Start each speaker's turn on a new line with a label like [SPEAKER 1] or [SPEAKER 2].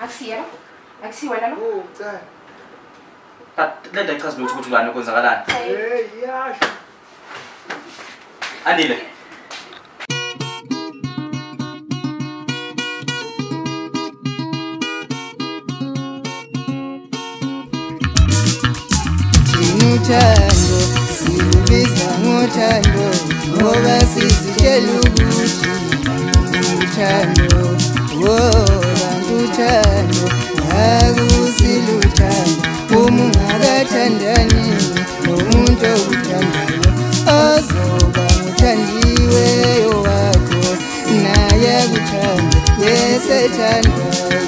[SPEAKER 1] akusiyelo akusiyiwena lo
[SPEAKER 2] ah, le nto ayichaza ukuthi ulani kwenzakalani andile
[SPEAKER 3] Uthando sibiza uthando ngoba sizitshela ukuthi uthando wo luthando akuziluthando umu ngakathandani nomuntu okuthandayo azoba nguthandiweyo wakho naye kuthando yesethandayo